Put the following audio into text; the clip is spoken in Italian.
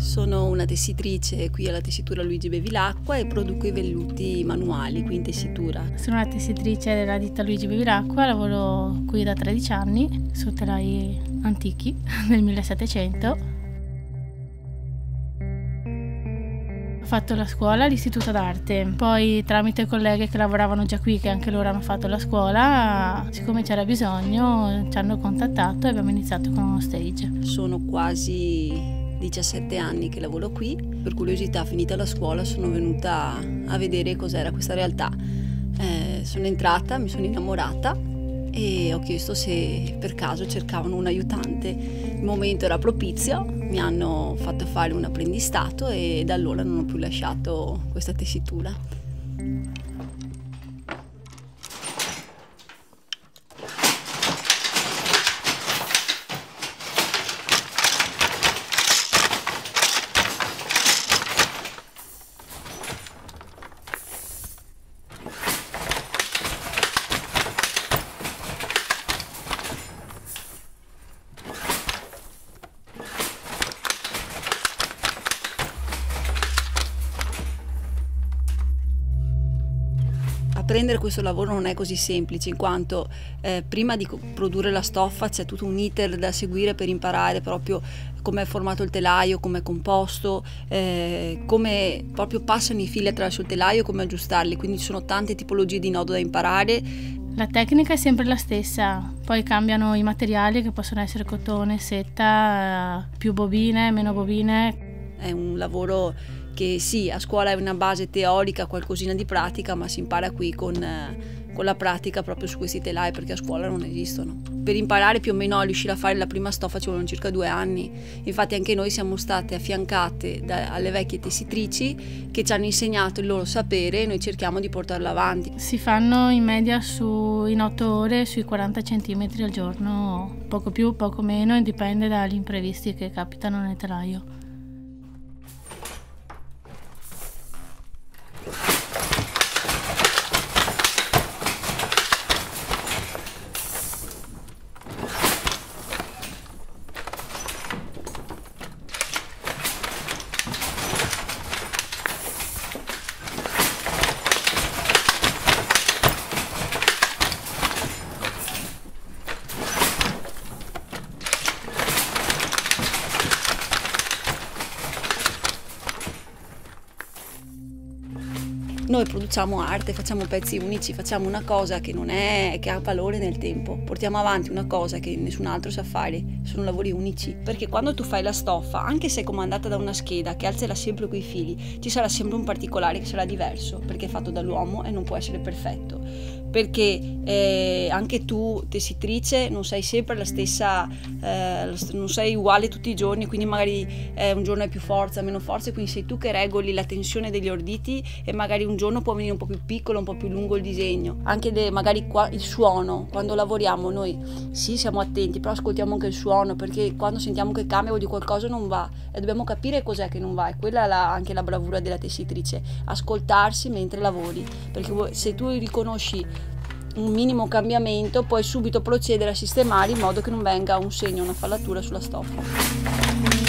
Sono una tessitrice qui alla tessitura Luigi Bevilacqua e produco i velluti manuali qui in tessitura. Sono una tessitrice della ditta Luigi Bevilacqua, lavoro qui da 13 anni su telai antichi del 1700. Ho fatto la scuola all'Istituto d'Arte, poi tramite colleghe che lavoravano già qui, che anche loro hanno fatto la scuola, siccome c'era bisogno ci hanno contattato e abbiamo iniziato con uno stage. Sono quasi 17 anni che lavoro qui, per curiosità finita la scuola sono venuta a vedere cos'era questa realtà. Eh, sono entrata, mi sono innamorata e ho chiesto se per caso cercavano un aiutante. Il momento era propizio, mi hanno fatto fare un apprendistato e da allora non ho più lasciato questa tessitura. Apprendere questo lavoro non è così semplice, in quanto eh, prima di produrre la stoffa c'è tutto un iter da seguire per imparare proprio come è formato il telaio, come è composto, eh, come proprio passano i fili attraverso il telaio, come aggiustarli, quindi ci sono tante tipologie di nodo da imparare. La tecnica è sempre la stessa, poi cambiano i materiali che possono essere cotone, seta, più bobine, meno bobine. È un lavoro che sì, a scuola è una base teorica, qualcosina di pratica, ma si impara qui con, eh, con la pratica proprio su questi telai perché a scuola non esistono. Per imparare più o meno a riuscire a fare la prima stoffa ci vogliono circa due anni, infatti anche noi siamo state affiancate dalle vecchie tessitrici che ci hanno insegnato il loro sapere e noi cerchiamo di portarlo avanti. Si fanno in media su, in otto ore sui 40 cm al giorno, poco più, poco meno, dipende dagli imprevisti che capitano nel telaio. Noi produciamo arte, facciamo pezzi unici, facciamo una cosa che non è che ha valore nel tempo. Portiamo avanti una cosa che nessun altro sa fare. Sono lavori unici. Perché quando tu fai la stoffa, anche se è comandata da una scheda che alzerà sempre quei fili, ci sarà sempre un particolare che sarà diverso, perché è fatto dall'uomo e non può essere perfetto. Perché eh, anche tu, tessitrice, non sei sempre la stessa, eh, non sei uguale tutti i giorni, quindi magari eh, un giorno hai più forza, meno forza, quindi sei tu che regoli la tensione degli orditi e magari un giorno può venire un po' più piccolo, un po' più lungo il disegno. Anche de, magari qua, il suono, quando lavoriamo noi sì siamo attenti, però ascoltiamo anche il suono perché quando sentiamo che cambia vuol dire qualcosa non va e dobbiamo capire cos'è che non va e quella è la, anche la bravura della tessitrice, ascoltarsi mentre lavori, perché se tu riconosci un minimo cambiamento puoi subito procedere a sistemare in modo che non venga un segno, una fallatura sulla stoffa.